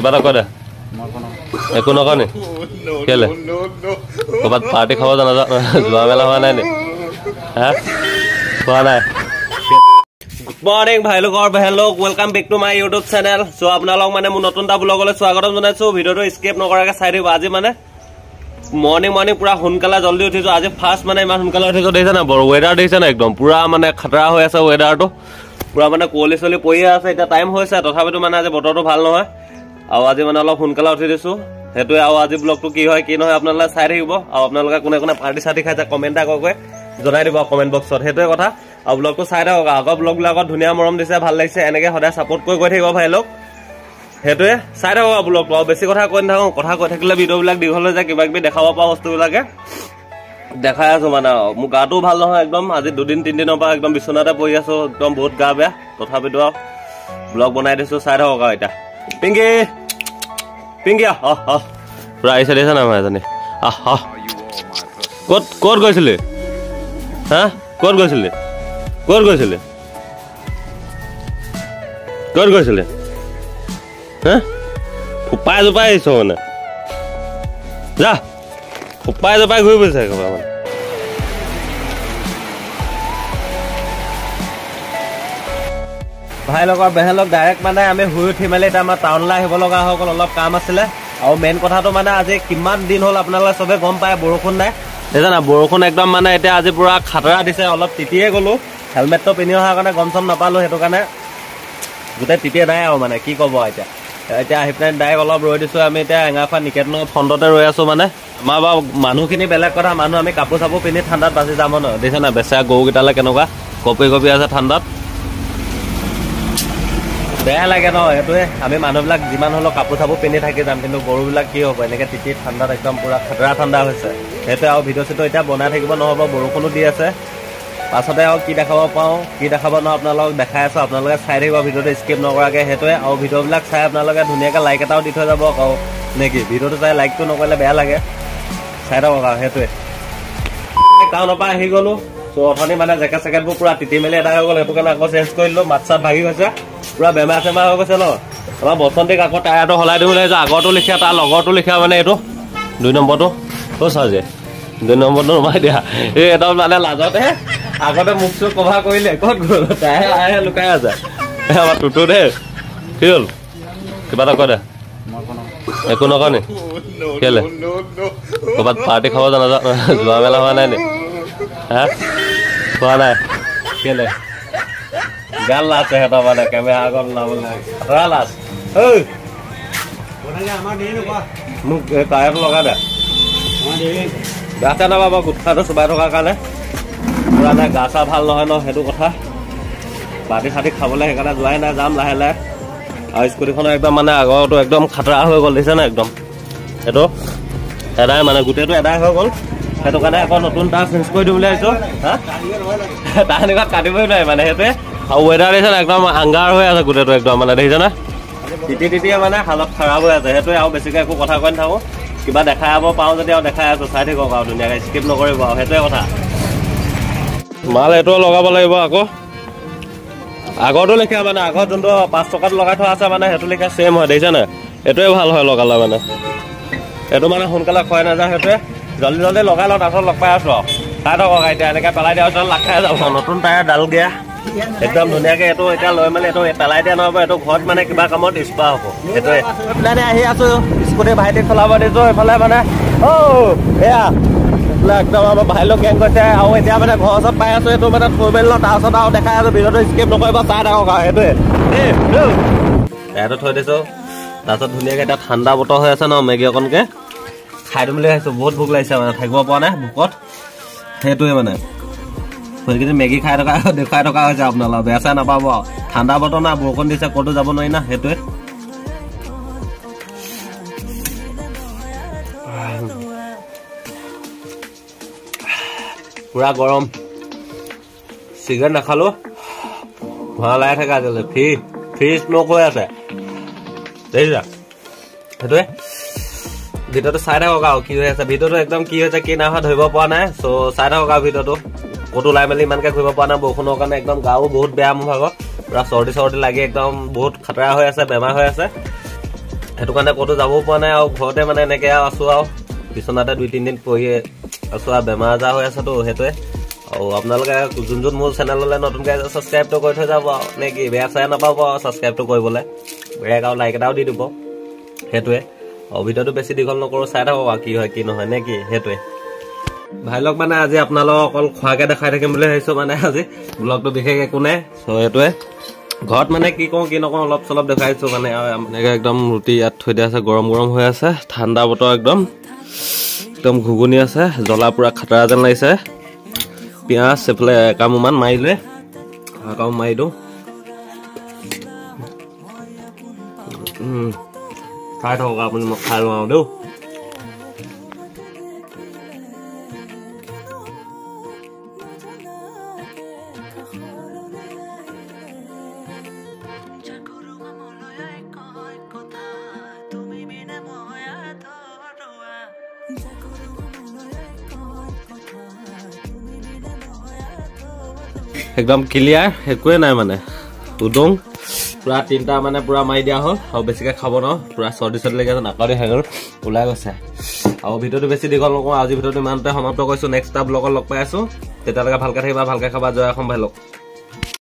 কিবা এটা কৈ দে। একো নকওঁ নি? কেলে? ক'ৰবাত পাৰ্টি খাব জানা যোৱা মেলা হোৱা নাই নি? হোৱা নাই। গুড মৰ্ণিং ভাই লোক আৰু বেহেন লোক welcome back to my YouTube channel so' আপোনালোক মানে মোৰ নতুন এটা ব্লগলৈ স্বাগতম জনাইছো। ভিডিঅ'টো স্কেপ নকৰাকৈ চাই দিব আজি মানে মৰ্ণিং মৰ্ণিং পুৰা সোনকালে জল্দি উঠিছো। আজি ফাৰ্ষ্ট মানে ইমান সোনকালে উঠিছো দেখিছে নাই? বাৰু ৱেডাৰ দেখিছে নাই একদম? পুৰা মানে খাতৰা হৈ আছে ৱেডাৰটো পুৰা মানে কুঁৱলী চলি পৰিয়ে আছে। এতিয়া টাইম হৈছে। তথাপিতো মানে আজি বতৰটো ভাল নহয়। আৰু আজি মানে অলপ সোনকালে উঠি দিছো। সেইটোৱে আৰু আজি ব্লগটো কি হয় কি নহয় আপোনালোকে চাই থাকিব। আৰু আপোনালোকে কোনে কোনে পাৰ্টি চাৰ্টি খাইছে কমেণ্ট এটা কৈ জনাই দিব কমেণ্ট বক্সত সেইটোৱে কথা। আৰু ব্লগটো চাই থাকক। আগৰ ব্লগবিলাকত ধুনীয়া মৰম দিছে ভাল লাগিছে। এনেকৈ সদায় ছাপৰ্ট কৰি গৈ থাকিব ভাই লোক সেইটোৱে। চাই থাকক আৰু ব্লগটো আৰু বেছি কথা কৈ নাথাকোঁ কথা কৈ থাকিলে ভিডিঅ'বিলাক দীঘল হৈ যায় কিবা কিবি দেখাব পৰা বস্তুবিলাকে। দেখাই আছো মানে আৰু। মোৰ গাটোও ভাল নহয় একদম। আজি দুদিন তিনিদিনৰ পৰা একদম বিচনাতে পৰি আছো। একদম বহুত গা বেয়া। তথাপিতো আৰু ব্লগ বনাই দিছো চাই থাকক আৰু এতিয়া। পিংকি! পিংকি আহ আহ আহ। পুৰা আহিছে দেখিছে নাই মই এজনী? আহ আহ। ক'ত ক'ত গৈছিলি? হা? ক'ত গৈছিলি? ক'ত গৈছিলি? ক'ত গৈছিলি? হা? ফোপাই জোপাই আহিছ মানে। যা ফোপাই জোপাই ঘূৰি ফুৰিছে একেবাৰে মানে। ভাই লগৰ বেহেলক ডাইৰেক্ট মানে আমি শুই উঠি মেলি এতিয়া আমাৰ টাউনলৈ আহিব লগা হৈ গ'ল অলপ কাম আছিলে। আৰু মেইন কথাটো মানে আজি কিমান দিন হ'ল আপোনালোকে চবে গম পায় বৰষুণ নাই। দেখিছে না বৰষুণ একদম মানে এতিয়া আজি পুৰা খাতৰা দিছে অলপ তিতিয়ে গ'লো। হেলমেটটো পিন্ধি অহাৰ কাৰণে গম চম নাপালোঁ সেইটো কাৰণে গোটেই তিতিয়ে নাই আৰু মানে কি ক'ব এতিয়া। এতিয়া আহি পেলাই ডাইৰেক্ট অলপ ৰৈ দিছোঁ আমি এতিয়া এঙাৰখোৱা নিকেতনৰ ফ্ৰণ্টতে ৰৈ আছোঁ মানে। আমাৰ বাৰু মানুহখিনি বেলেগ কথা মানুহ আমি কাপোৰ চাপোৰ পিন্ধি ঠাণ্ডাত বাচি যাম ন দেখিছে না বেচেৰা গৰুকেইটালৈ কেনেকুৱা কপি কপি আছে ঠাণ্ডাত। বেয়া লাগে ন সেইটোৱে আমি মানুহবিলাক যিমান হ'লেও কাপোৰ চাপোৰ পিন্ধি থাকি যাম কিন্তু গৰুবিলাক কি হ'ব? এনেকৈ তিতি ঠাণ্ডাত একদম পূৰা খাতৰা ঠাণ্ডা হৈছে। সেইটোৱে আৰু ভিডিঅ' চিডিঅ' এতিয়া বনাই থাকিব নহ'ব বৰষুণো দি আছে। পাছতে আৰু কি দেখাব পাওঁ কি দেখাব নোৱাৰোঁ আপোনালোকক দেখাই আছোঁ। আপোনালোকে চাই থাকিব ভিডিঅ'টো স্কিপ নকৰাকৈ সেইটোৱে। আৰু ভিডিঅ'বিলাক চাই আপোনালোকে ধুনীয়াকৈ লাইক এটাও দি থৈ যাব আকৌ। নে কি ভিডিঅ'টো চাই লাইকটো নকৰিলে বেয়া লাগে। চাই থাকক আৰু সেইটোৱে। টাউনৰ পৰা আহি গ'লোঁ। চ' অথনি মানে জেকেট চেকেটবোৰ পূৰা তিতি মেলি এটা হৈ গ'ল সেইটো কাৰণে আকৌ চেঞ্জ কৰি দিলোঁ মাত চাত ভাগি গৈছে পূৰা বেমাৰ চেমাৰ হৈ গৈছে ন। আমাৰ বসন্তিক আকৌ টায়াৰটো সলাই দিব লাগিছে আগৰটো লিখীয়া তাৰ লগৰটো লিখীয়া মানে এইটো দুই নম্বৰটো। ক'ত চাৰ্জে দুই নম্বৰটো নমাই দিয়া। এই একদম মানে লাজতে আগতে মুখ চুখ কভাৰ কৰিলে ক'ত গ'ল? টায়াৰ আহে লুকাই আছে। আমাৰ টুটু দে কি হ'ল? কিবা এটা কৈ দে। একো নকওঁ নি? কেলে? ক'ৰবাত পাৰ্টি খাব জানা যোৱা মেলা হোৱা নাই নি? হোৱা নাই কেলে? গান লাজ সিহঁতৰ মানে কেমেৰা আগত ওলাবলৈ খতৰা লাজ ঐ মোক টায়াৰটো লগাই দে। বেয়া চেয়া নাপাব গোটখাটো চুবাই থকাৰ কাৰণে। পূৰা নাই গা চা ভাল নহয় ন সেইটো কথা। পাৰ্টি চাৰ্টি খাবলৈ সেইকাৰণে যোৱাই নাই যাম লাহে লাহে। আৰু স্কুটিখনৰ একদম মানে আগৰটো একদম খাতৰা হৈ গ'ল দেখিছে নাই একদম? সেইটো এদাই মানে গোটেইটো এদাই হৈ গ'ল। সেইটো কাৰণে আকৌ নতুন তাৰ চেঞ্জ কৰি দিম বুলি হা তাৰ এনেকুৱাত কাটিবই নোৱাৰে মানে সেইটোৱে আৰু ৱেডাৰ দেখিছে নাই একদম আংগাৰ হৈ আছে গোটেইটো একদম মানে দেখিছে না তিতি তিতিয়ে মানে হালত খাৰাপ হৈ আছে সেইটোৱে আৰু বেছিকৈ একো কথা কৈ নাথাকোঁ কিবা দেখাই আব পাওঁ যদি আৰু দেখাই আছোঁ চাই থাকক আৰু ধুনীয়াকৈ স্কিপ নকৰিব আৰু সেইটোৱে কথা মাল এইটো লগাব লাগিব আকৌ আগৰটো লিখা মানে আগৰ যোনটো পাঁচ টকাত লগাই থোৱা আছে মানে সেইটো লিখা ছেম হয় দেখিছে নাই এইটোৱে ভাল হয় লগালে মানে এইটো মানে সোনকালে খুৱাই নাযায় সেইটোৱে জল্দি জল্দি লগাই লওঁ তাৰপিছত লগ পাই আছোঁ আৰু চাই থাকক এতিয়া এনেকৈ পেলাই দিয়াৰ পিছত লাগ খাই যাব নতুন টায়াৰ ডাল গিয়া একদম ধুনীয়াকৈ এইটো এতিয়া লৈ মেলি এইটো পেলাই দিয়া নহ'ব এইটো ঘৰত মানে কিবা কামত স্পা হ'ব সেইটোৱে পেলাই আহি আছোঁ স্কুটি ভাইটিক চলাব দিছোঁ এইফালে মানে অ' এয়া এইফালে একদম আমাৰ ভাইলো গেং গৈছে আৰু এতিয়া মানে ঘৰৰ ওচৰত পাই আছোঁ এইটো মানে থৈ মেলি লওঁ তাৰপিছত আৰু দেখাই আছোঁ ভিডিঅ'টো স্কিপ নকৰিব চাই থাকক আৰু সেইটোৱে ইয়াতো থৈ দিছোঁ তাৰপিছত ধুনীয়াকৈ এতিয়া ঠাণ্ডা বতৰ হৈ আছে ন মেগী অকণকৈ খাই দিম বুলি ভাবিছোঁ। বহুত ভোক লাগিছে মানে থাকিব পৰা নাই ভোকত। সেইটোৱে মানে। সেইকেইদিন মেগী খাই থকা দেখুৱাই থকা হৈছে আপোনালোক বেয়া চেয়া নাপাব আৰু। ঠাণ্ডা বতৰ না বৰষুণ দিছে ক'তো যাব নোৱাৰি না সেইটোৱে। পুৰা গৰম। চিগাৰেট নাখালো। ধোঁৱা লাই থাকে আজিলৈ। ফ্ৰী ফ্ৰিজ নকৈ আছে। দেখিছা? সেইটোৱে। ভিডিঅ'টো চাই থাকক আৰু কি হৈ আছে। ভিডিঅ'টো একদম কি হৈছে কি নাই হোৱা ধৰিব পৰা নাই। চ' চাই থাকক আৰু ভিডিঅ'টো ক'তো ওলাই মেলি ইমানকৈ ঘূৰিব পৰা নাই বৰষুণৰ কাৰণে একদম গাও বহুত বেয়া মোৰ ভাগত পূৰা চৰ্দি চৰ্দি লাগি একদম বহুত খাতৰা হৈ আছে বেমাৰ হৈ আছে। সেইটো কাৰণে ক'তো যাবও পৰা নাই আৰু ঘৰতে মানে এনেকৈ আৰু আছোঁ আৰু। বিচনাতে দুই তিনিদিন পঢ়ি আছোঁ আৰু বেমাৰ আজাৰ হৈ আছেতো সেইটোৱে। আৰু আপোনালোকে যোন যোন মোৰ চেনেললৈ নতুনকৈ ছাবস্ক্ৰাইবটো কৰি থৈ যাব আৰু। নে কি বেয়া চাই নাপাব আৰু ছাবস্ক্ৰাইবটো কৰিবলৈ। বেগ আৰু লাইক এটাও দি দিব। সেইটোৱে। ভিডিঅ'টো বেছি দীঘল নকৰোঁ চাই থাকক কি হয় কি নহয় নে কি? সেইটোৱে। ভাই লগ মানে আজি আপোনালোকক অকল খোৱাকৈ দেখাই থাকিম বুলি ভাবিছোঁ মানে আজি। ব্লগটো বিশেষ একো নাই চ' সেইটোৱে। ঘৰত মানে কি কওঁ কি নকওঁ অলপ চলপ দেখাইছোঁ মানে এনেকৈ একদম ৰুটি ইয়াত থৈ দিয়া আছে গৰম গৰম হৈ আছে ঠাণ্ডা বতৰ একদম। একদম ঘুগুনি আছে জ্বলা পূৰা খাটাৰা যেন লাগিছে। পিঁয়াজ এইফালে একামোমান মাৰি লৈ একামো মাৰি দিওঁ। খাই থাকক আপুনি মই খাই লওঁ আৰু দেই একদম ক্লিয়াৰ একোৱে নাই মানে উদং পূৰা তিনিটা মানে পূৰা মাৰি দিয়া হ'ল। আৰু বেছিকৈ খাব নোৱাৰোঁ পূৰা চৰ্দি চৰ্দি লাগি আছে নাকালি হেঙৰ ওলাই গৈছে। আৰু ভিডিঅ'টো বেছি দীঘল নকওঁ আজি ভিডিঅ'টো ইমানতে সমাপ্ত কৰিছোঁ নেক্সট এটা ব্লগত লগ পাই আছোঁ। তেতিয়ালৈকে ভালকৈ থাকিবা ভালকৈ খাবা জয় অসম ভাই লগ